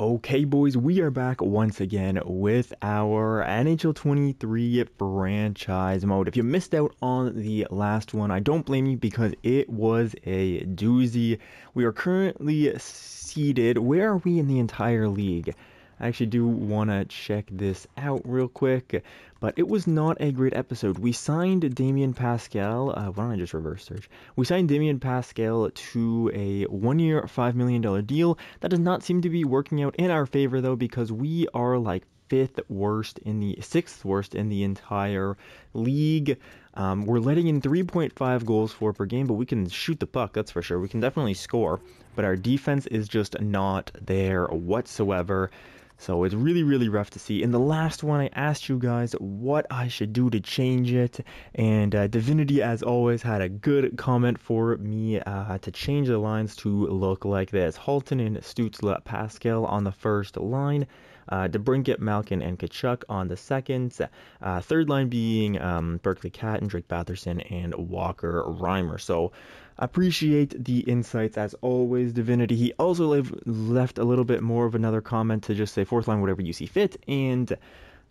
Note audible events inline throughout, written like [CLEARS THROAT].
Okay, boys, we are back once again with our NHL 23 franchise mode. If you missed out on the last one, I don't blame you because it was a doozy. We are currently seated. Where are we in the entire league? I actually do want to check this out real quick, but it was not a great episode. We signed Damien Pascal. Uh, why don't I just reverse search? We signed Damien Pascal to a one year, $5 million deal. That does not seem to be working out in our favor, though, because we are like fifth worst in the sixth worst in the entire league. Um, we're letting in 3.5 goals for per game, but we can shoot the puck. That's for sure. We can definitely score, but our defense is just not there whatsoever. So it's really, really rough to see. In the last one, I asked you guys what I should do to change it, and uh, Divinity, as always, had a good comment for me uh, to change the lines to look like this: Halttunen and Stützle Pascal on the first line, uh, DeBrincat, Malkin, and Tkachuk on the second. Uh, third line being um, Berkly Cat and Drake Batherson and Walker Reimer. So appreciate the insights as always, Divinity. He also left a little bit more of another comment to just say fourth line, whatever you see fit, and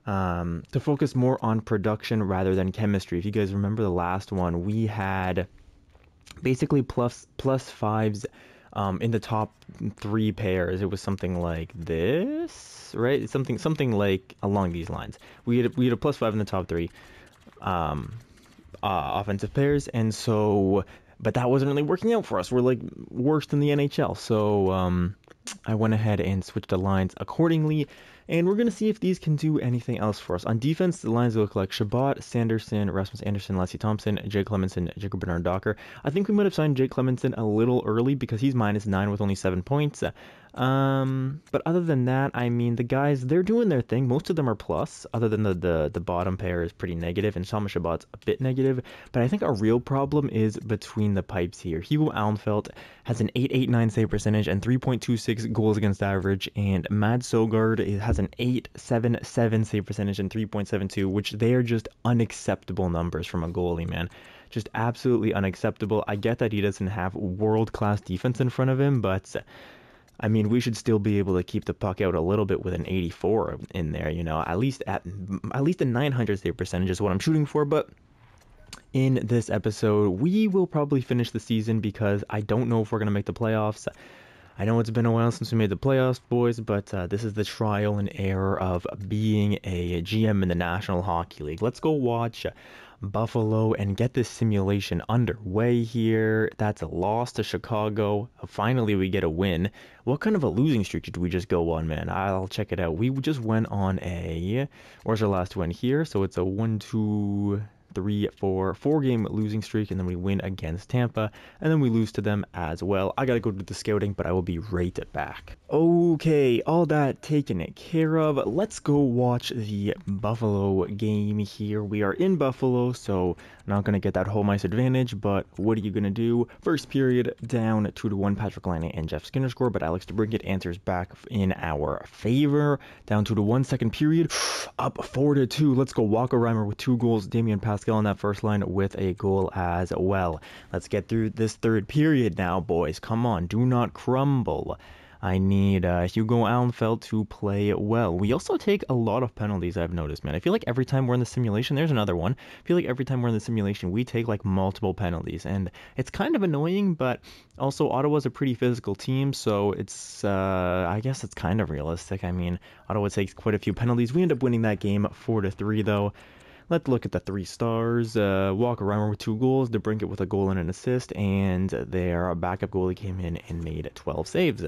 um, to focus more on production rather than chemistry. If you guys remember the last one, we had basically plus plus fives um, in the top three pairs. It was something like this, right? Something something like along these lines. We had we had a plus five in the top three um, uh, offensive pairs, and so but that wasn't really working out for us. We're like worse than the NHL. So um, I went ahead and switched the lines accordingly. And we're going to see if these can do anything else for us. On defense, the lines look like Chabot, Sanderson, Rasmus Andersson, Lassi Thomson, Jake Clemenson, Jacob Bernard Docker. I think we might have signed Jake Clemenson a little early because he's minus nine with only seven points. Um, but other than that, I mean, the guys, they're doing their thing. Most of them are plus, other than the, the, the bottom pair is pretty negative, and Thomas Chabot's a bit negative. But I think our real problem is between the pipes here. Hugo Alnefelt has an 889 save percentage and 3.26 goals against average, and Mads Søgaard has an 877 save percentage and 3.72, which they are just unacceptable numbers from a goalie, man. Just absolutely unacceptable. I get that he doesn't have world class defense in front of him, but I mean, we should still be able to keep the puck out a little bit with an 84 in there, you know, at least at at least a 900 save percentage is what I'm shooting for, but in this episode, we will probably finish the season because I don't know if we're going to make the playoffs. I know it's been a while since we made the playoffs, boys, but uh, this is the trial and error of being a GM in the National Hockey League. Let's go watch Buffalo and get this simulation underway here. That's a loss to Chicago. Finally, we get a win. What kind of a losing streak did we just go on, man? I'll check it out. We just went on a. Where's our last win here? So it's a 1 2 three, four, four game losing streak, and then we win against Tampa, and then we lose to them as well. I gotta go do the scouting, but I will be right back. Okay, all that taken care of. Let's go watch the Buffalo game here. We are in Buffalo, so not gonna get that home ice advantage, but what are you gonna do? First period, down two to one. Patrick Laine and Jeff Skinner score, but Alex DeBrincat answers back in our favor. Down two to one. Second period, [SIGHS] up four to two. Let's go. Walker Reimer with two goals. Damien Pascal Pascal on that first line with a goal as well. Let's get through this third period now, boys. Come on, do not crumble. I need uh, Hugo Alnefelt to play well. We also take a lot of penalties, I've noticed, man. I feel like every time we're in the simulation, there's another one. I feel like every time we're in the simulation, we take like multiple penalties. And it's kind of annoying, but also Ottawa's a pretty physical team, so it's, uh, I guess it's kind of realistic. I mean, Ottawa takes quite a few penalties. We end up winning that game 4 to 3, though. Let's look at the three stars. Uh, Walker Reimer with two goals, DeBrincat with a goal and an assist, and their backup goalie came in and made 12 saves.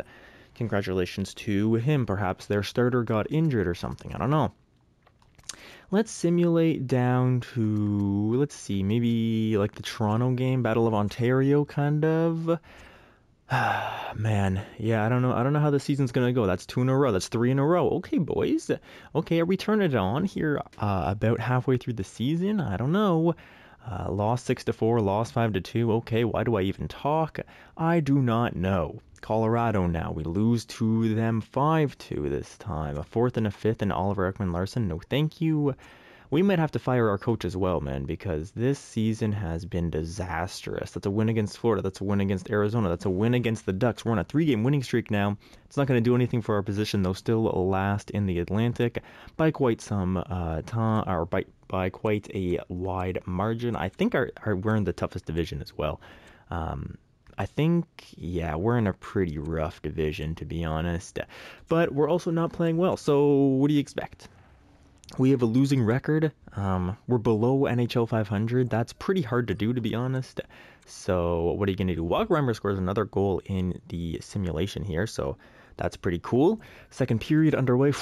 Congratulations to him. Perhaps their starter got injured or something. I don't know. Let's simulate down to, let's see, maybe like the Toronto game, Battle of Ontario, kind of. [SIGHS] Man, yeah, I don't know. I don't know how the season's gonna go. That's two in a row. That's three in a row. Okay, boys. Okay, we turning it on here? Uh, about halfway through the season. I don't know. Uh, lost six to four. Lost five to two. Okay, why do I even talk? I do not know. Colorado now. We lose to them five two this time. A fourth and a fifth, and Oliver Ekman Larsson. No, thank you. we might have to fire our coach as well, man, because this season has been disastrous. That's a win against Florida. That's a win against Arizona. That's a win against the Ducks. We're on a three-game winning streak now. It's not going to do anything for our position, though. Still last in the Atlantic by quite some uh, time, or by by quite a wide margin. I think our, our we're in the toughest division as well. Um, I think, yeah, we're in a pretty rough division, to be honest. But we're also not playing well. So, what do you expect? We have a losing record. Um, we're below NHL 500. That's pretty hard to do, to be honest. So, what are you going to do? Walker Reimer scores another goal in the simulation here. So, that's pretty cool. Second period underway.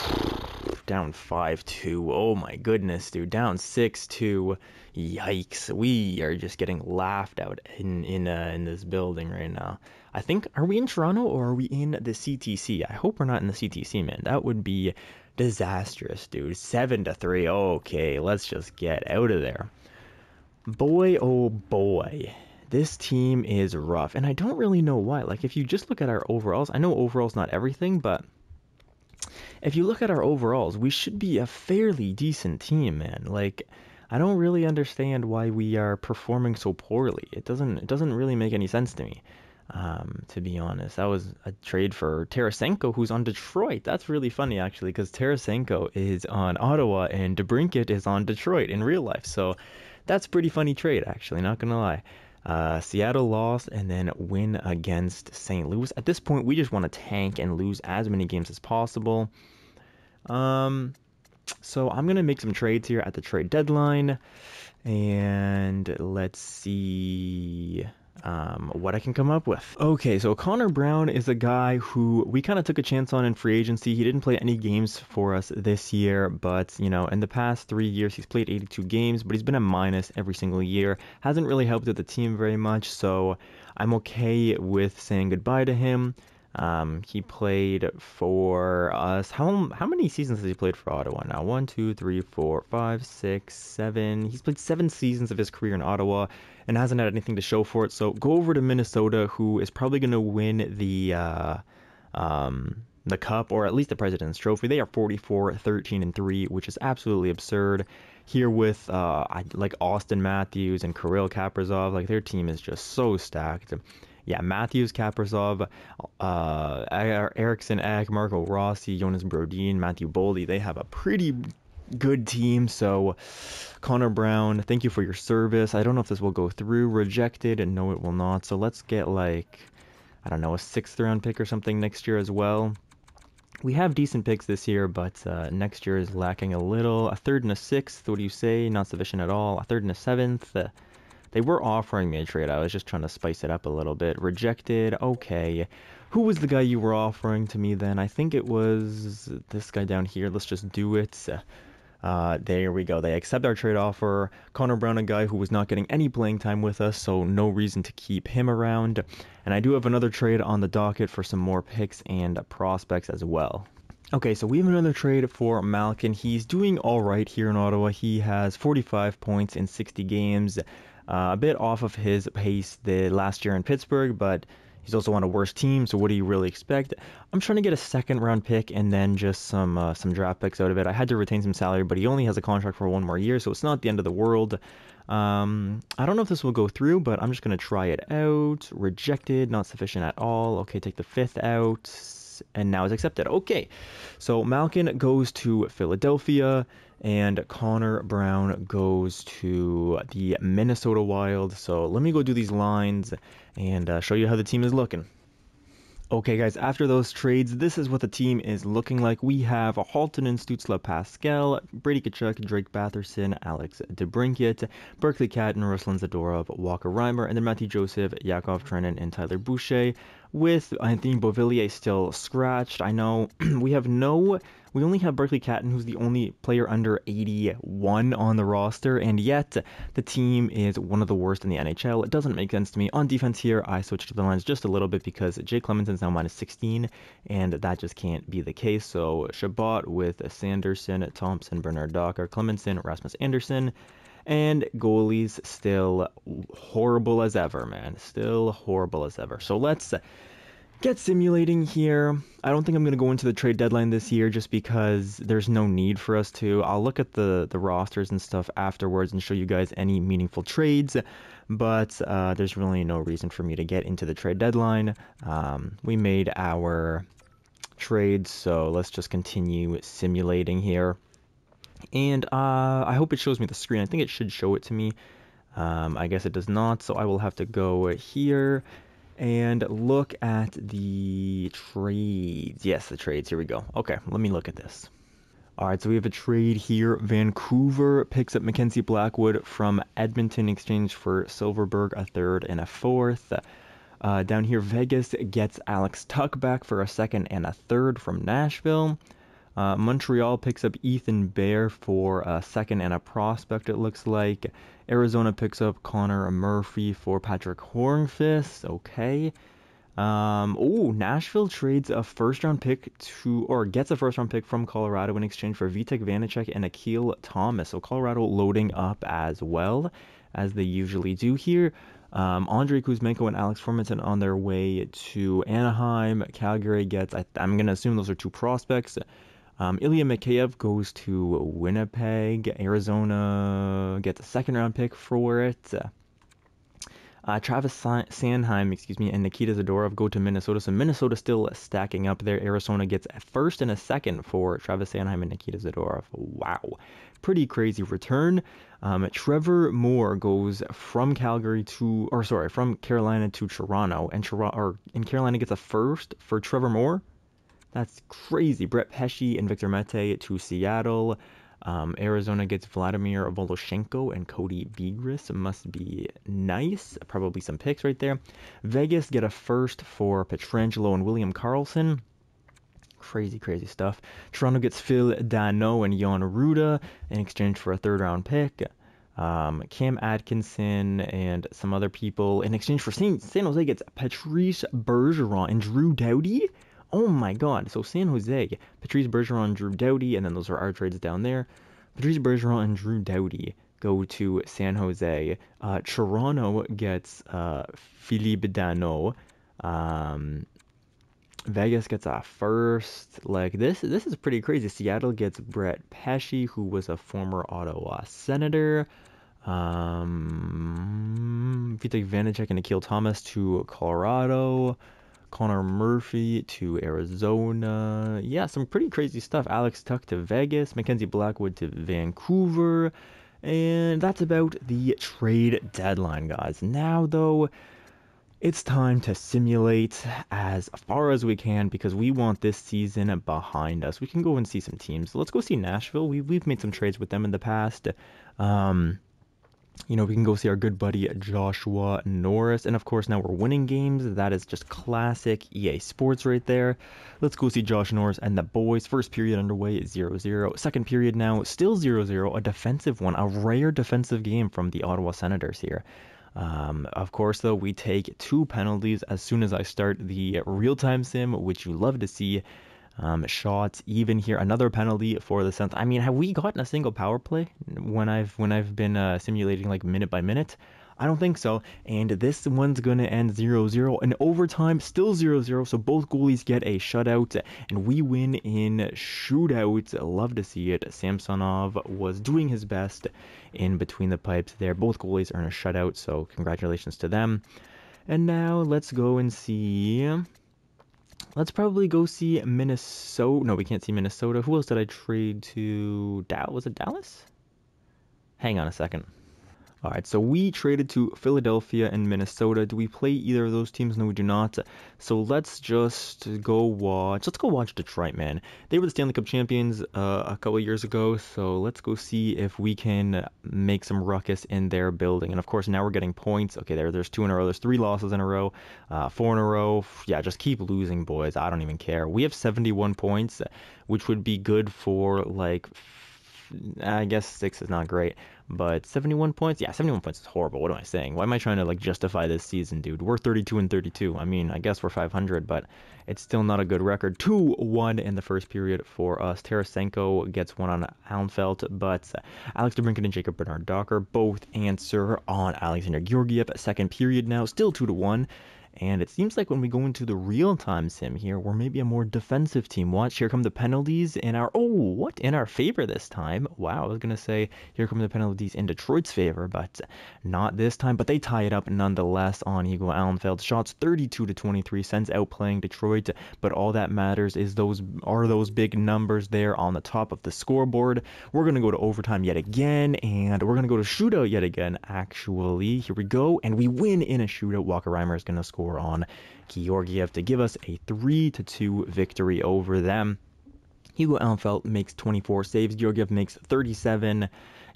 Down 5-2. Oh my goodness, dude. Down 6-2. Yikes. We are just getting laughed out in in uh, in this building right now. I think are we in Toronto or are we in the CTC? I hope we're not in the CTC, man. That would be disastrous, dude. 7 to 3. Okay, let's just get out of there. Boy, oh boy this team is rough, and I don't really know why. Like, if you just look at our overalls, I know overalls not everything, but if you look at our overalls, we should be a fairly decent team, man. Like, I don't really understand why we are performing so poorly. It doesn't it doesn't really make any sense to me. Um, to be honest, that was a trade for Tarasenko, who's on Detroit. That's really funny, actually, because Tarasenko is on Ottawa and DeBrincat is on Detroit in real life. So that's pretty funny trade, actually. Not gonna lie. Uh, Seattle lost and then win against St. Louis. At this point, we just want to tank and lose as many games as possible. Um, so I'm gonna make some trades here at the trade deadline, and let's see um, what I can come up with. Okay, so Connor Brown is a guy who we kind of took a chance on in free agency. He didn't play any games for us this year, but you know, in the past three years, he's played 82 games, but he's been a minus every single year. Hasn't really helped with the team very much, so I'm okay with saying goodbye to him. Um, he played for us. How how many seasons has he played for Ottawa now? One, two, three, four, five, six, seven. He's played seven seasons of his career in Ottawa and hasn't had anything to show for it. So go over to Minnesota, who is probably going to win the uh, um, the cup or at least the President's Trophy. They are 44, 13, and three, which is absolutely absurd. Here with uh, like Austin Matthews and Kirill Kaprizov, like their team is just so stacked yeah, Matthews, Kaprizov, uh, Eriksson Ek, Marco Rossi, Jonas Brodin, Matthew Boldy, they have a pretty good team. So, Connor Brown, thank you for your service. I don't know if this will go through. Rejected, and no, it will not. So let's get like, I don't know, a sixth round pick or something next year as well. We have decent picks this year, but uh, next year is lacking a little. A third and a sixth, what do you say? Not sufficient at all. A third and a seventh. Uh, they were offering me a trade. I was just trying to spice it up a little bit. Rejected. Okay. Who was the guy you were offering to me then? I think it was this guy down here. Let's just do it. Uh, there we go. They accept our trade offer. Connor Brown, a guy who was not getting any playing time with us, so no reason to keep him around. And I do have another trade on the docket for some more picks and prospects as well. Okay, so we have another trade for Malkin. He's doing all right here in Ottawa. He has 45 points in 60 games. Uh, a bit off of his pace the last year in Pittsburgh, but he's also on a worse team. So what do you really expect? I'm trying to get a second round pick and then just some uh, some draft picks out of it. I had to retain some salary, but he only has a contract for one more year, so it's not the end of the world. Um, I don't know if this will go through, but I'm just gonna try it out. Rejected, not sufficient at all. Okay, take the fifth out, and now it's accepted. Okay, so Malkin goes to Philadelphia and Connor Brown goes to the Minnesota Wild. So let me go do these lines and uh, show you how the team is looking. Okay, guys, after those trades, this is what the team is looking like. We have Halttunen and Stützle Pascal, Brady Tkachuk, Drake Batherson, Alex DeBrincat, Berkly Cat, Catton, Ruslan Zadorov, Walker Reimer, and then Matthew Joseph, Yakov Trenin, and Tyler Boucher with Anthony Beauvillier still scratched. I know [CLEARS THROAT] we have no, we only have Berkly Catton, who's the only player under 81 on the roster, and yet the team is one of the worst in the NHL. It doesn't make sense to me. On defense here, I switched to the lines just a little bit because Jake Clemenson's now minus 16, and that just can't be the case. So Chabot with Sanderson, Thomson, Bernard Docker, Clemenson, Rasmus Andersson. And goalies still horrible as ever, man. Still horrible as ever. So let's get simulating here. I don't think I'm going to go into the trade deadline this year just because there's no need for us to. I'll look at the, the rosters and stuff afterwards and show you guys any meaningful trades, but uh, there's really no reason for me to get into the trade deadline. Um, we made our trades, so let's just continue simulating here. And uh, I hope it shows me the screen. I think it should show it to me. Um, I guess it does not, so I will have to go here and look at the trades. Yes, the trades. Here we go. Okay, let me look at this. All right, so we have a trade here. Vancouver picks up Mackenzie Blackwood from Edmonton in exchange for Silverberg, a third and a fourth. Uh, down here, Vegas gets Alex Tuch back for a second and a third from Nashville. Uh, Montreal picks up Ethan Bear for a second and a prospect, it looks like. Arizona picks up Connor Murphy for Patrick Hornqvist. Okay. Um, oh, Nashville trades a first round pick to, or gets a first round pick from Colorado in exchange for Vitek Vanecek and Akil Thomas. So Colorado loading up as well, as they usually do here. Um, Andrei Kuzmenko and Alex Formenton on their way to Anaheim. Calgary gets, I, am going to assume those are two prospects. Um, Ilya Mikheyev goes to Winnipeg. Arizona gets a second round pick for it. Uh, Travis Sanheim, excuse me, and Nikita Zadorov go to Minnesota. So Minnesota still stacking up there. Arizona gets a first and a second for Travis Sanheim and Nikita Zadorov. Wow. Pretty crazy return. Um, Trevor Moore goes from Calgary to, or sorry, from Carolina to Toronto, and Toronto, or in Carolina gets a first for Trevor Moore. That's crazy. Brett Pesce and Victor Mete to Seattle. Um, Arizona gets Vladimir Voloshenko and Cody Begris. Must be nice. Probably some picks right there. Vegas get a first for Pietrangelo and William Karlsson. Crazy, crazy stuff. Toronto gets Phil Danault and Jan Rutta in exchange for a third round pick. Um, Cam Atkinson and some other people in exchange for San, San Jose gets Patrice Bergeron and Drew Doughty. Oh my god. So San Jose, Patrice Bergeron, Drew Doughty, and then those are our trades down there. Patrice Bergeron and Drew Doughty go to San Jose. Uh, Toronto gets uh, Philippe Danault. Um, Vegas gets a first. Like this, this is pretty crazy. Seattle gets Brett Pesce, who was a former Ottawa Senator. Um, Vitek Vanecek and Akil Thomas to Colorado. Connor Murphy to Arizona. Yeah, some pretty crazy stuff. Alex Tuch to Vegas, Mackenzie Blackwood to Vancouver. And that's about the trade deadline, guys. Now, though, it's time to simulate as far as we can because we want this season behind us. We can go and see some teams. Let's go see Nashville. We, we've made some trades with them in the past. Um, you know, we can go see our good buddy Joshua Norris. And of course, now we're winning games. That is just classic EA Sports right there. Let's go see Josh Norris and the boys. First period underway 0 0. Second period now still 0 0. A defensive one, a rare defensive game from the Ottawa Senators here. Um, of course, though, we take two penalties as soon as I start the real time sim, which you love to see um, shots. Even here, another penalty for the Sens. I mean, have we gotten a single power play when I've when I've been uh, simulating like minute by minute? I don't think so. And this one's going to end 0-0. And overtime, still 0-0. So both goalies get a shutout. And we win in shootout. Love to see it. Samsonov was doing his best in between the pipes there. Both goalies earn a shutout. So congratulations to them. And now let's go and see Let's probably go see Minnesota. No, we can't see Minnesota. Who else did I trade to? Dallas? Was it Dallas? Hang on a second. All right, so we traded to Philadelphia and Minnesota. Do we play either of those teams? No, we do not. So let's just go watch. Let's go watch Detroit, man. They were the Stanley Cup champions uh, a couple years ago. So let's go see if we can make some ruckus in their building. And of course, now we're getting points. Okay, there, there's two in a row. There's three losses in a row, uh, four in a row. Yeah, just keep losing, boys. I don't even care. We have 71 points, which would be good for like I guess six is not great, but 71 points, yeah, 71 points is horrible. What am I saying? Why am I trying to like justify this season, dude? We're 32 and 32. I mean, I guess we're 500, but it's still not a good record. 2-1 in the first period for us. Tarasenko gets one on Alnefelt, but Alex DeBrincat and Jacob Bernard Docker both answer on Alexander Georgiev. Second period now, still 2 to 1 And it seems like when we go into the real time sim here, we're maybe a more defensive team. Watch, here come the penalties in our, oh, what? In our favor this time. Wow, I was going to say, here come the penalties in Detroit's favor, but not this time. But they tie it up nonetheless on Hugo Alnefelt. Shots 32 to 23, Sens outplaying Detroit. But all that matters is those are those big numbers there on the top of the scoreboard. We're going to go to overtime yet again, and we're going to go to shootout yet again, actually. Here we go, and we win in a shootout. Walker Reimer is going to score on Georgiev to give us a 3 to 2 victory over them. Hugo Alnefelt makes 24 saves, Georgiev makes 37,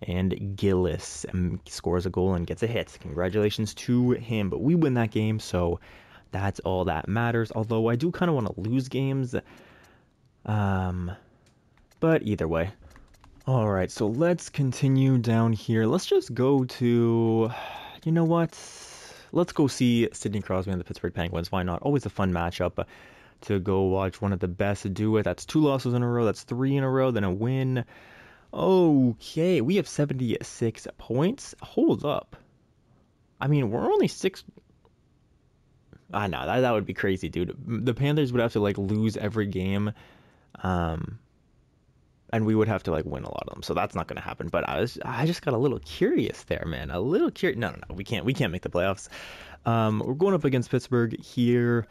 and Gillis um, scores a goal and gets a hit. Congratulations to him. But we win that game, so that's all that matters. Although I do kind of want to lose games. Um, but either way. All right, so let's continue down here. Let's just go to, you know what? Let's go see Sidney Crosby and the Pittsburgh Penguins. Why not? Always a fun matchup to go watch one of the best to do it. That's two losses in a row. That's three in a row. Then a win. Okay, we have 76 points. Hold up. I mean, we're only six. I know that that would be crazy, dude. The Panthers would have to like lose every game. Um, and we would have to like win a lot of them. So that's not going to happen. But I was I just got a little curious there, man. A little curious. No, no, no. We can't we can't make the playoffs. Um, we're going up against Pittsburgh here.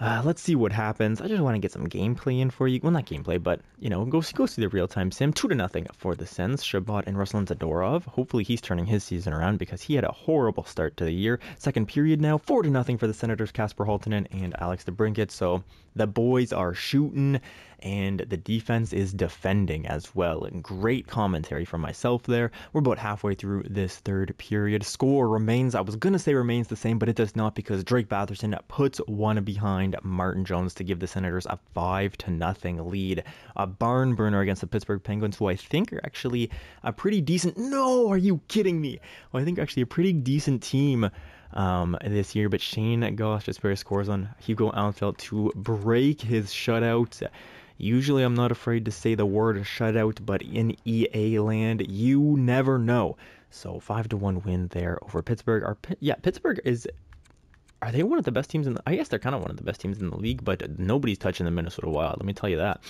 Uh, let's see what happens. I just want to get some gameplay in for you. Well, not gameplay, but you know, go see, go see the real time sim. Two to nothing for the Sens. Chabot and Ruslan Zadorov. Hopefully, he's turning his season around because he had a horrible start to the year. Second period now, four to nothing for the Senators. Kasper Halttunen and Alex DeBrincat. So the boys are shooting and the defense is defending as well. And great commentary from myself there. We're about halfway through this third period. Score remains, I was going to say remains the same, but it does not because Drake Batherson puts one behind Martin Jones to give the Senators a 5 to nothing lead. A barn burner against the Pittsburgh Penguins, who I think are actually a pretty decent. No, are you kidding me? Well, I think actually a pretty decent team um, this year, but Shane Goss just scores on Hugo Alnefelt to break his shutout. Usually, I'm not afraid to say the word shutout, but in EA land, you never know. So five to one win there over Pittsburgh. Our yeah, Pittsburgh is. Are they one of the best teams in the? I guess they're kind of one of the best teams in the league, but nobody's touching the Minnesota Wild. Let me tell you that.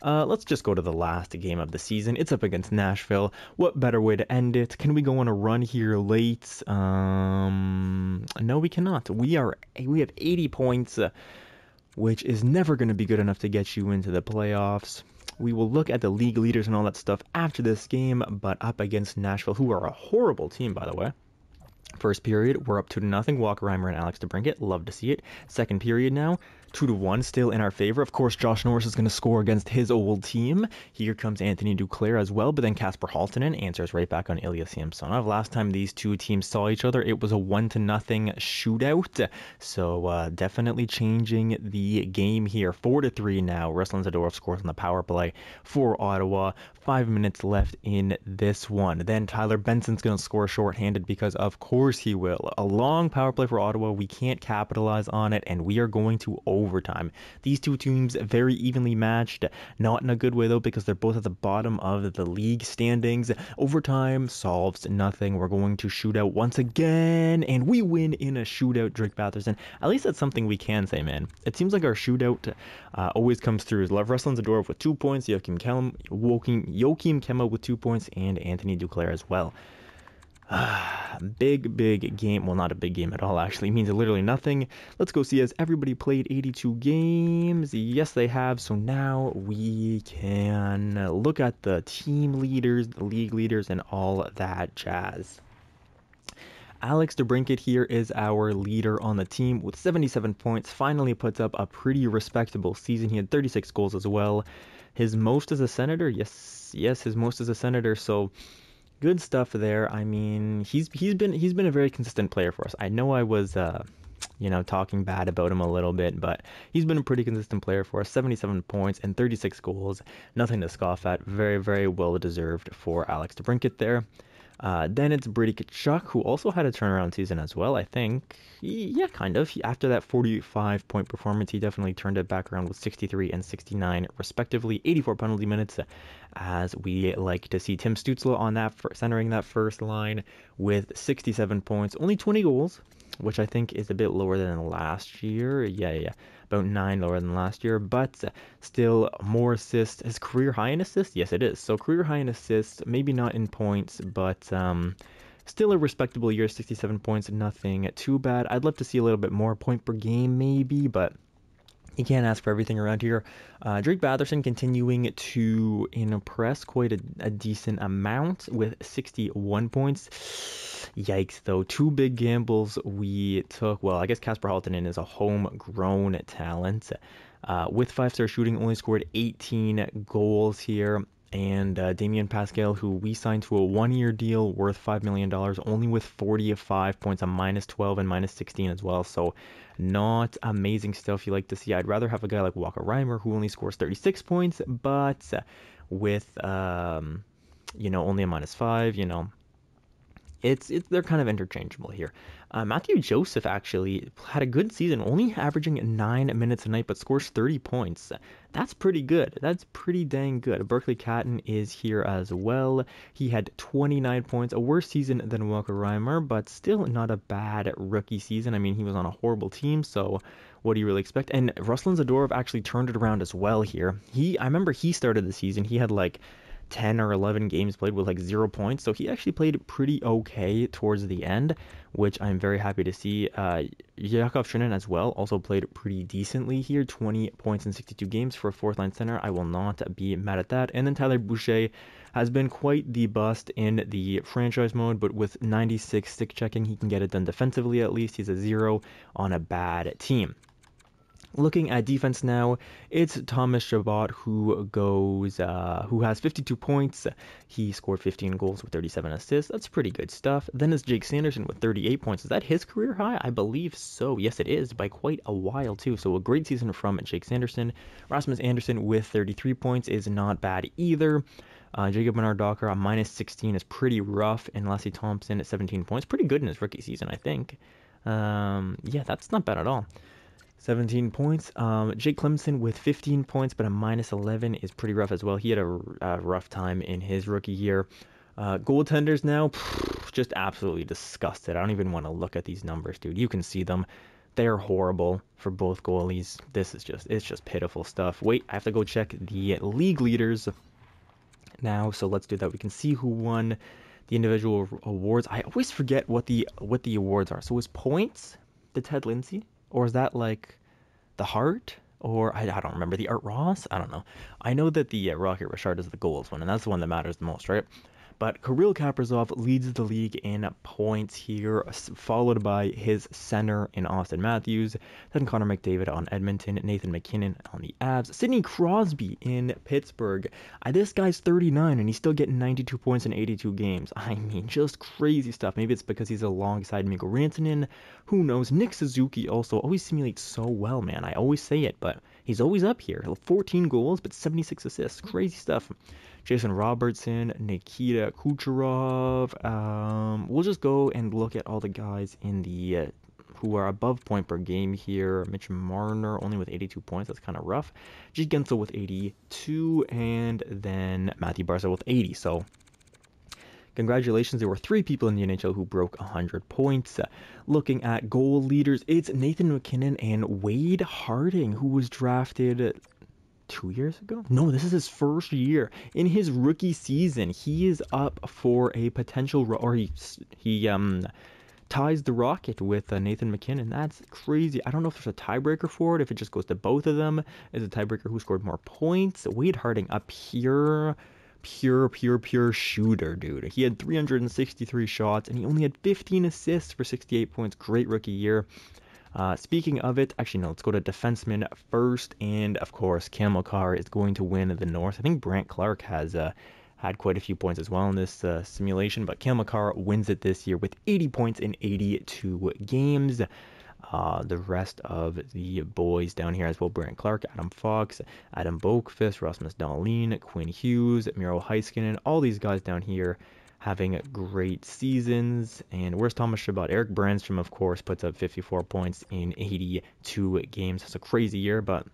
Uh, let's just go to the last game of the season. It's up against Nashville. What better way to end it? Can we go on a run here late? Um, no, we cannot. We are we have 80 points. Uh, which is never going to be good enough to get you into the playoffs. We will look at the league leaders and all that stuff after this game, but up against Nashville, who are a horrible team, by the way. First period, we're up 2 to nothing. Walker Reimer and Alex DeBrincat. Love to see it. Second period now, two to one, still in our favor. Of course, Josh Norris is going to score against his old team. Here comes Anthony Duclair as well, but then Kasper Halttunen answers right back on Ilya Samsonov. Last time these two teams saw each other, it was a one to nothing shootout. So uh, definitely changing the game here. Four to three now. Ruslan Zadorov scores on the power play for Ottawa. Five minutes left in this one. Then Tyler Benson's going to score shorthanded because of course he will. A long power play for Ottawa. We can't capitalize on it, and we are going to overtime. These two teams very evenly matched, not in a good way though, because they're both at the bottom of the league standings. Overtime solves nothing. We're going to shoot out once again, and we win in a shootout, Drake Batherson. At least that's something we can say, man. It seems like our shootout uh, always comes through. Love Ruslan Zadorov with two points, Joakim Kelm, Joakim, Joakim Kemell with two points, and Anthony Duclair as well. [SIGHS] big, big game. Well, not a big game at all, actually. It means literally nothing. Let's go see has everybody played 82 games? Yes, they have. So now we can look at the team leaders, the league leaders, and all that jazz. Alex DeBrincat here is our leader on the team with 77 points. Finally puts up a pretty respectable season. He had 36 goals as well. His most as a senator, yes, yes, his most as a senator. So good stuff there. I mean, he's he's been he's been a very consistent player for us. I know I was uh, you know, talking bad about him a little bit, but he's been a pretty consistent player for us. 77 points and 36 goals. Nothing to scoff at. Very, very well deserved for Alex DeBrincat there. Uh, then it's Brady Tkachuk, who also had a turnaround season as well, I think. Yeah, kind of. After that 45 point performance, he definitely turned it back around with 63 and 69, respectively. 84 penalty minutes, as we like to see Tim Stützle on that, centering that first line with 67 points, only 20 goals, which I think is a bit lower than last year. Yeah, yeah, about nine lower than last year, but still more assists. His career high in assists? Yes, it is. So career high in assists, maybe not in points, but um, still a respectable year. 67 points, nothing too bad. I'd love to see a little bit more point per game, maybe, but you can't ask for everything around here. Uh, Drake Batherson continuing to impress quite a, a, decent amount with 61 points. Yikes, though. Two big gambles we took. Well, I guess Kasper Halttunen is a homegrown talent. Uh, with five star shooting, only scored 18 goals here and uh, Damien Pascal, who we signed to a one year deal worth $5 million, only with 45 points, a minus 12 and minus 16 as well. So, not amazing stuff you like to see. I'd rather have a guy like Walker Reimer, who only scores 36 points, but with, um, you know, only a minus 5, you know, it's, it's they're kind of interchangeable here. Uh, Matthew Joseph actually had a good season, only averaging nine minutes a night, but scores 30 points. That's pretty good. That's pretty dang good. Berkly Catton is here as well. He had 29 points, a worse season than Walker Reimer, but still not a bad rookie season. I mean, he was on a horrible team, so what do you really expect? And Ruslan Zadorov actually turned it around as well here. He, I remember he started the season. He had like 10 or 11 games played with like zero points. So he actually played pretty okay towards the end, which I'm very happy to see. Uh, Yakov Trenin as well also played pretty decently here 20 points in 62 games for a fourth line center. I will not be mad at that. And then Tyler Boucher has been quite the bust in the franchise mode, but with 96 stick checking, he can get it done defensively at least. He's a zero on a bad team. Looking at defense now, it's Thomas Chabot who goes, uh, who has 52 points. He scored 15 goals with 37 assists. That's pretty good stuff. Then is Jake Sanderson with 38 points. Is that his career high? I believe so. Yes, it is by quite a while too. So a great season from Jake Sanderson. Rasmus Andersson with 33 points is not bad either. Uh, Jacob Bernard Docker on minus 16 is pretty rough, and Lassi Thomson at 17 points, pretty good in his rookie season, I think. Um, yeah, that's not bad at all. 17 points. Um, Jake Clemson with 15 points, but a minus 11 is pretty rough as well. He had a, a rough time in his rookie year. Uh, goaltenders now, [SIGHS] just absolutely disgusted. I don't even want to look at these numbers, dude. You can see them. They're horrible for both goalies. This is just, it's just pitiful stuff. Wait, I have to go check the league leaders now. So let's do that. We can see who won the individual awards. I always forget what the what the awards are. So it was points the Ted Lindsay? Or is that like the Hart? Or I, I don't remember the Art Ross. I don't know. I know that the uh, Rocket Richard is the goals one, and that's the one that matters the most, right? But Kirill Kaprizov leads the league in points here, followed by his center in Austin Matthews, then Connor McDavid on Edmonton, Nathan MacKinnon on the Avs, Sidney Crosby in Pittsburgh. Uh, this guy's 39 and he's still getting 92 points in 82 games. [LAUGHS] I mean, just crazy stuff. Maybe it's because he's alongside Mikko Rantanen. Who knows? Nick Suzuki also always simulates so well, man. I always say it, but he's always up here. 14 goals, but 76 assists. Crazy stuff. Jason Robertson, Nikita Kucherov. Um, we'll just go and look at all the guys in the uh, who are above point per game here. Mitch Marner only with 82 points. That's kind of rough. G. Guentzel with 82, and then Mathew Barzal with 80. So Congratulations, there were three people in the NHL who broke 100 points. Looking at goal leaders, it's Nathan MacKinnon and Wade Harding, who was drafted two years ago? No, this is his first year. In his rookie season, he is up for a potential, or he he um ties the Rocket with uh, Nathan MacKinnon. That's crazy. I don't know if there's a tiebreaker for it. If it just goes to both of them, is a tiebreaker who scored more points. Wade Harding, a pure. Pure, pure, pure shooter, dude. He had 363 shots and he only had 15 assists for 68 points. Great rookie year. Uh, speaking of it, actually, no, let's go to defenseman first. And of course, Makar is going to win the Norris. I think Brandt Clarke has uh, had quite a few points as well in this uh, simulation, but Makar wins it this year with 80 points in 82 games. Uh, the rest of the boys down here as well Brandt Clarke, Adam Fox, Adam Boqvist, Rasmus Dahlin, Quinn Hughes, Miro Heiskanen, and all these guys down here having great seasons. And where's Thomas Chabot? Erik Brannstrom, of course, puts up 54 points in 82 games. It's a crazy year, but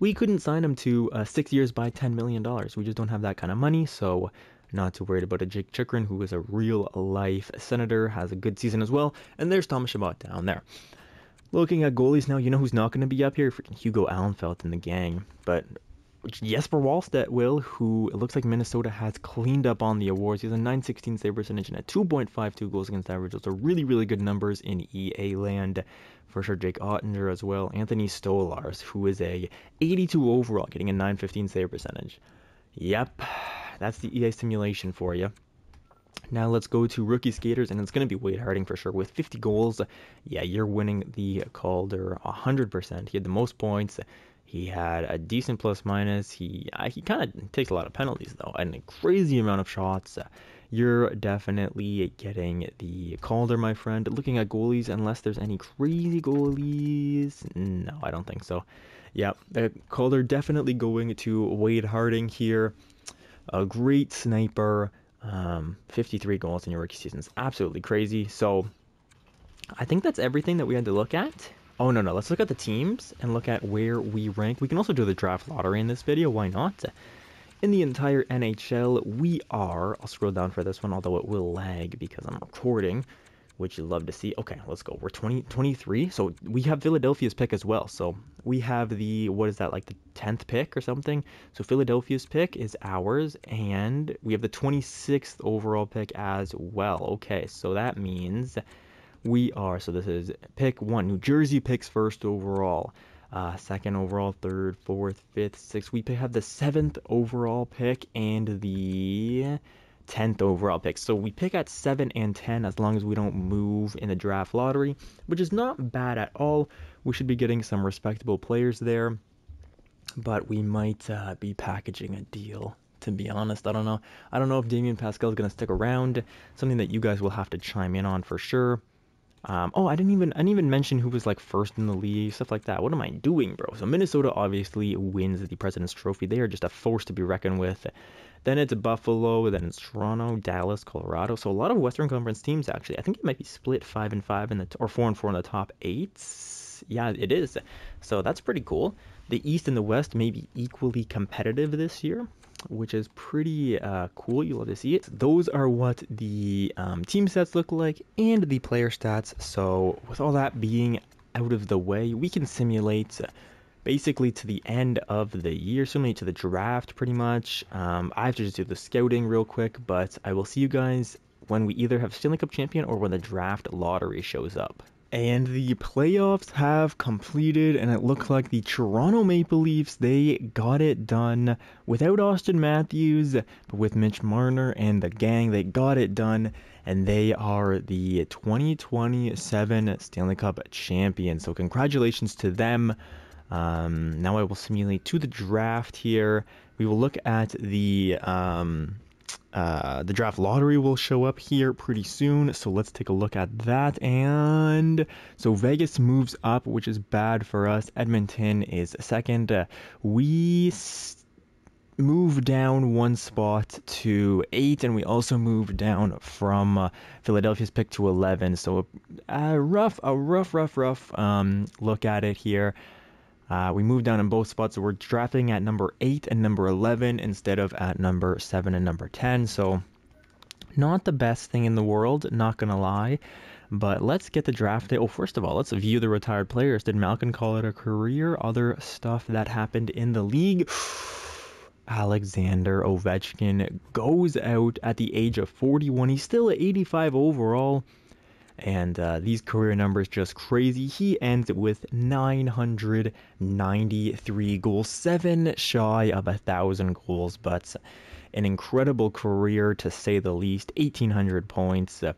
we couldn't sign him to uh, six years by $10 million. We just don't have that kind of money, so not too worried about a Jake Chychrun, who is a real life senator, has a good season as well. And there's Thomas Chabot down there. Looking at goalies now, you know who's not going to be up here? Freaking Hugo Alnefelt in the gang. But Jesper Wallstedt will, who it looks like Minnesota has cleaned up on the awards. He has a 916 save percentage and a 2.52 goals against average. Those are really, really good numbers in EA land. For sure, Jake Oettinger as well. Anthony Stolarz, who is a 82 overall, getting a 915 save percentage. Yep, that's the EA simulation for you. Now let's go to rookie skaters, and it's going to be Wade Harding for sure. With 50 goals, yeah, you're winning the Calder 100%. He had the most points. He had a decent plus minus. He uh, he kind of takes a lot of penalties though, and a crazy amount of shots. You're definitely getting the Calder, my friend. Looking at goalies, unless there's any crazy goalies, no, I don't think so. Yeah, the Calder definitely going to Wade Harding here. A great sniper. Um, 53 goals in your rookie season is absolutely crazy. So I think that's everything that we had to look at. Oh, no, no. Let's look at the teams and look at where we rank. We can also do the draft lottery in this video. Why not? In the entire NHL, we are... I'll scroll down for this one, although it will lag because I'm recording, which you love to see. Okay, let's go. We're 20, 23. So we have Philadelphia's pick as well. So we have the... What is that, like the 10th pick or something? So Philadelphia's pick is ours, and we have the 26th overall pick as well. Okay, so that means we are. So this is pick one. New Jersey picks first overall. Uh, second overall, third, fourth, fifth, sixth. We have the seventh overall pick and the tenth overall pick. So we pick at seven and ten as long as we don't move in the draft lottery, which is not bad at all. We should be getting some respectable players there, but we might uh, be packaging a deal to be honest. I don't know. I don't know if Damien Pascal is going to stick around. Something that you guys will have to chime in on for sure. Um, oh, I didn't even I didn't even mention who was like first in the league, stuff like that. What am I doing, bro? So Minnesota obviously wins the President's Trophy. They are just a force to be reckoned with. Then it's Buffalo, then it's Toronto, Dallas, Colorado. So a lot of Western Conference teams actually. I think it might be split five and five in the or four and four in the top eight. Yeah, it is. So that's pretty cool. The East and the West may be equally competitive this year which is pretty uh, cool. You'll love to see it. Those are what the um, team stats look like and the player stats. So with all that being out of the way, we can simulate basically to the end of the year, simulate to the draft pretty much. Um, I have to just do the scouting real quick, but I will see you guys when we either have Stanley Cup champion or when the draft lottery shows up. And the playoffs have completed, and it looks like the Toronto Maple Leafs, they got it done without Austin Matthews, but with Mitch Marner and the gang, they got it done, and they are the 2027 Stanley Cup champions. So, congratulations to them. Um, now I will simulate to the draft here. We will look at the um, uh, the draft lottery will show up here pretty soon, so let's take a look at that. And so Vegas moves up, which is bad for us. Edmonton is second. Uh, we move down one spot to eight, and we also move down from uh, Philadelphia's pick to 11. So a rough, a rough, rough, rough um, look at it here. Uh, we moved down in both spots, so we're drafting at number 8 and number 11 instead of at number 7 and number 10. So, not the best thing in the world, not gonna lie. But let's get the draft day. Oh, first of all, let's view the retired players. Did Malkin call it a career? Other stuff that happened in the league. [SIGHS] Alexander Ovechkin goes out at the age of 41. He's still at 85 overall and uh, these career numbers just crazy. He ends with 993 goals, seven shy of a thousand goals, but an incredible career to say the least. 1,800 points. Uh,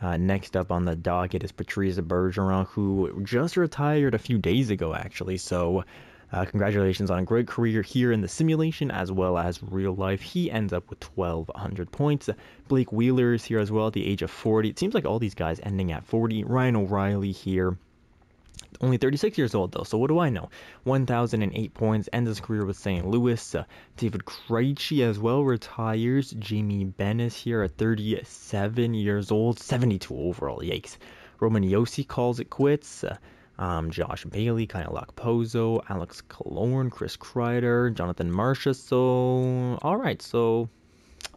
uh, next up on the docket is Patrice Bergeron, who just retired a few days ago, actually. So uh, congratulations on a great career here in the simulation as well as real life. He ends up with 1,200 points. Blake Wheeler is here as well at the age of 40. It seems like all these guys ending at 40. Ryan O'Reilly here Only 36 years old though, so what do I know? 1,008 points, ends his career with St. Louis. Uh, David Krejci as well retires. Jamie Benn here at 37 years old, 72 overall. Yikes. Roman Josi calls it quits. Uh, um, Josh Bailey, Kyle Okposo, Alex Killorn, Chris Kreider, Jonathan Marchessault. So, all right, so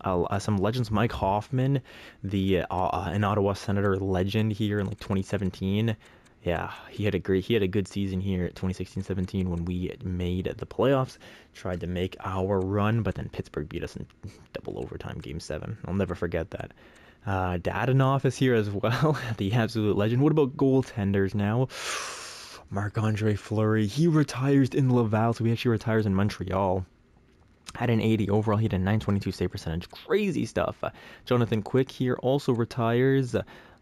uh, some legends. Mike Hoffman, the uh, uh, an Ottawa Senator legend here in like 2017. Yeah, he had a great, he had a good season here at 2016-17 when we made the playoffs. Tried to make our run, but then Pittsburgh beat us in double overtime, Game Seven. I'll never forget that. Uh, is here as well, [LAUGHS] the absolute legend. What about goaltenders now? [SIGHS] Marc Andre Fleury, he retires in Laval, so he actually retires in Montreal. Had an 80 overall, he had a 922 save percentage. Crazy stuff. Uh, Jonathan Quick here also retires.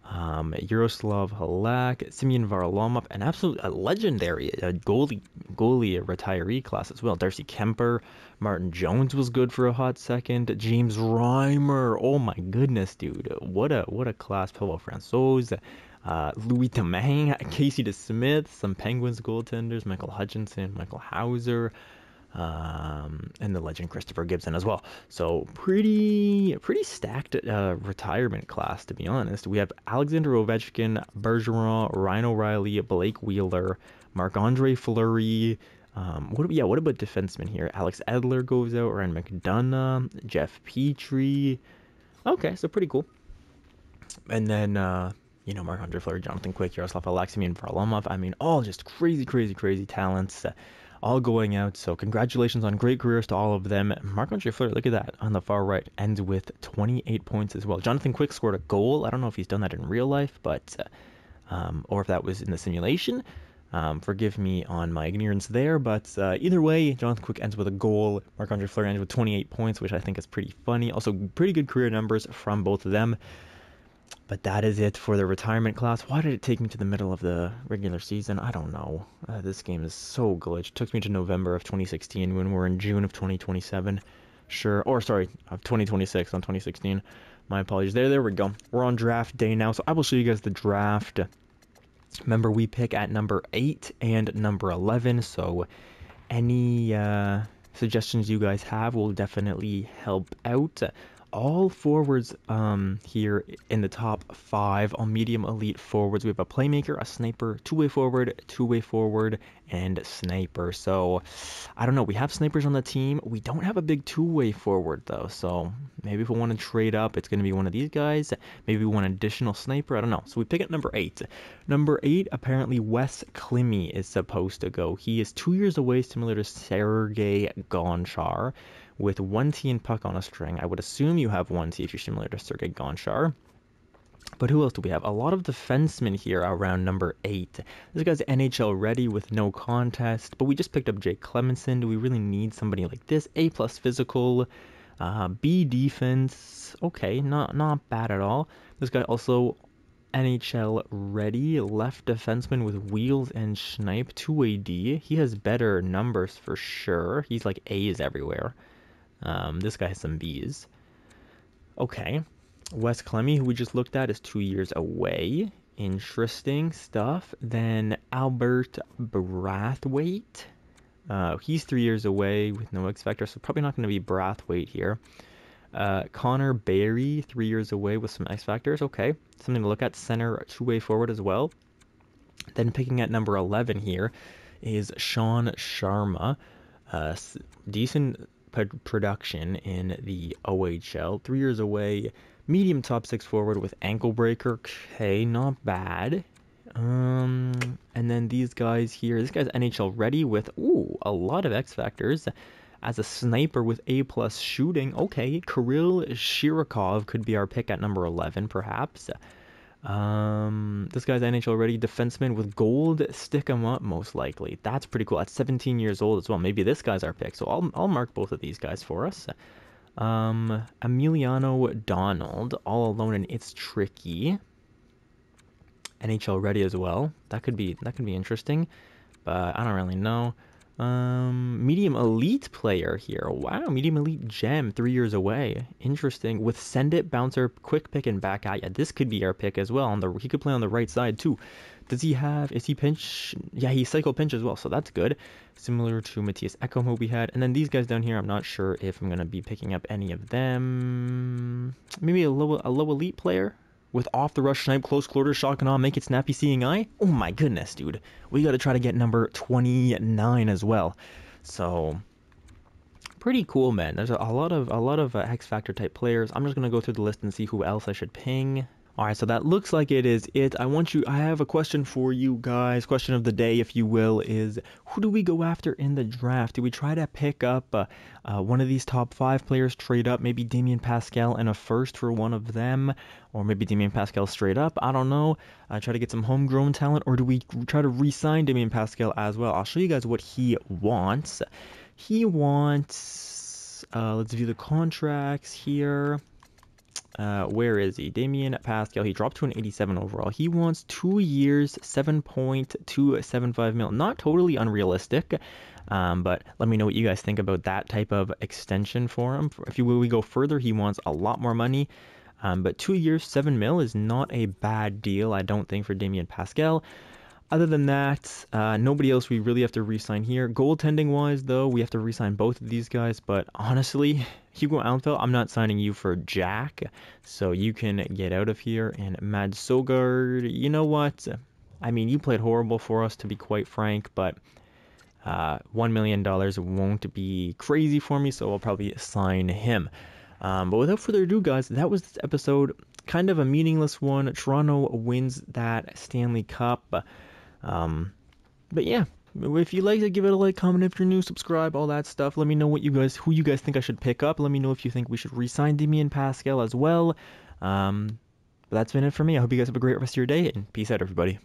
Um, Yaroslav Halak, Semyon Varlamov, an absolute legendary a goalie goalie retiree class as well. Darcy Kuemper, Martin Jones was good for a hot second. James Reimer, oh my goodness, dude, what a what a class. Pavel Francouz, uh, Louis Domingue, Casey DeSmith, some Penguins goaltenders, Michael Hutchinson, Michael Houser um, and the legend Christopher Gibson as well. So pretty pretty stacked uh, retirement class to be honest. We have Alexander Ovechkin, Bergeron, Ryan O'Reilly, Blake Wheeler, Marc Andre Fleury. Um, what yeah, what about defensemen here? Alex Edler goes out, Ryan McDonagh, Jeff Petry. Okay, so pretty cool. And then uh, you know, Marc Andre Fleury, Jonathan Quick, Yaroslav Alexei, and Varlamov. I mean, all just crazy, crazy, crazy talents. Uh, all going out. So congratulations on great careers to all of them. Marc Andre Fleury, look at that on the far right, ends with 28 points as well. Jonathan Quick scored a goal. I don't know if he's done that in real life, but uh, um, or if that was in the simulation. Um, forgive me on my ignorance there, but uh, either way, Jonathan Quick ends with a goal. Marc-Andre Fleury ends with 28 points, which I think is pretty funny. Also, pretty good career numbers from both of them. But that is it for the retirement class. Why did it take me to the middle of the regular season? I don't know. Uh, this game is so glitched. It took me to November of 2016 when we're in June of 2027. Sure. Or, sorry, of 2026 on 2016. My apologies. There, there we go. We're on draft day now, so I will show you guys the draft. Remember, we pick at number 8 and number 11, so any uh, suggestions you guys have will definitely help out all forwards um, here in the top five on medium elite forwards. We have a playmaker, a sniper, two way forward, two way forward, and sniper. So I don't know. We have snipers on the team. We don't have a big two way forward though. So maybe if we want to trade up, it's going to be one of these guys. Maybe one additional sniper. I don't know. So we pick at number eight. Number eight, apparently Wes Klimmy is supposed to go. He is two years away, similar to Sergei Gonchar with one T and puck on a string. I would assume you have one T if you're similar to Sergei Gonchar. But who else do we have? A lot of defensemen here around number eight. This guy's NHL ready with no contest, but we just picked up Jake Clemenson. Do we really need somebody like this? A plus physical, uh, B defense. Okay, not not bad at all. This guy also NHL ready, left defenseman with wheels and snipe, 2 AD. He has better numbers for sure. He's like A's everywhere. Um, this guy has some B's. Okay. Wes Clemmy, who we just looked at, is two years away. Interesting stuff. Then Albert Brathwaite. Uh, he's three years away with no X Factor, so probably not going to be Brathwaite here. Uh, Connor Barry, three years away with some X Factors. Okay, something to look at. Center, two way forward as well. Then picking at number 11 here is Sean Sharma. Uh, decent production in the OHL. Three years away, medium top six forward with ankle breaker. Okay, not bad. Um, and then these guys here. This guy's NHL ready with ooh a lot of X factors. As a sniper with A plus shooting, okay, Kirill Shirokov could be our pick at number 11, perhaps. Um, this guy's NHL ready defenseman with gold. Stick him up, most likely. That's pretty cool. At 17 years old as well. Maybe this guy's our pick. So I'll I'll mark both of these guys for us. Um, Emiliano Donald, all alone and it's tricky. NHL ready as well. That could be that could be interesting, but I don't really know. Um, medium elite player here. Wow, medium elite gem, three years away. Interesting. With send it, bouncer, quick pick, and back out. Yeah, this could be our pick as well. On the he could play on the right side too. Does he have? Is he pinch? Yeah, he cycle pinch as well, so that's good. Similar to Mattias Ekholm who we had, and then these guys down here. I'm not sure if I'm gonna be picking up any of them. Maybe a low a low elite player with off the rush snipe, close quarter, shotgun on, make it snappy seeing eye. Oh my goodness, dude. We got to try to get number 29 as well. So pretty cool, man. There's a, a lot of a lot of uh, X Factor type players. I'm just gonna go through the list and see who else I should ping. All right, so that looks like it is it. I want you, I have a question for you guys. Question of the day, if you will, is who do we go after in the draft? Do we try to pick up uh, uh, one of these top five players, trade up, maybe Damien Pascal and a first for one of them, or maybe Damien Pascal straight up? I don't know. Uh, try to get some homegrown talent, or do we try to re sign Damien Pascal as well? I'll show you guys what he wants. He wants, uh, let's view the contracts here. Uh, where is he? Damien Pascal. He dropped to an 87 overall. He wants two years, 7.275 mil. Not totally unrealistic, um, but let me know what you guys think about that type of extension for him. If you, we go further, he wants a lot more money. Um, but two years, seven mil is not a bad deal, I don't think, for Damien Pascal. Other than that, uh, nobody else we really have to re-sign here. Goaltending wise, though, we have to re-sign both of these guys. But honestly, Hugo Alnefelt, I'm not signing you for Jack, so you can get out of here. And Mads Søgaard, you know what? I mean, you played horrible for us, to be quite frank, but uh, $1 million won't be crazy for me, so I'll probably sign him. Um, but without further ado, guys, that was this episode. Kind of a meaningless one. Toronto wins that Stanley Cup. Um, but yeah, if you like it, give it a like, comment if you're new, subscribe, all that stuff. Let me know what you guys, who you guys think I should pick up. Let me know if you think we should re-sign Damien Pascal as well. Um, but that's been it for me. I hope you guys have a great rest of your day, and peace out, everybody.